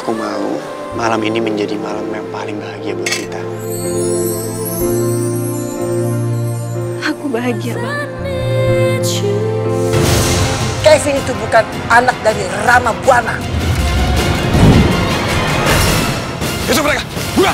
Aku mau malam ini menjadi malam yang paling bahagia buat kita. Aku bahagia banget. Kevin itu bukan anak dari Rama Buana. Itu mereka! Buka!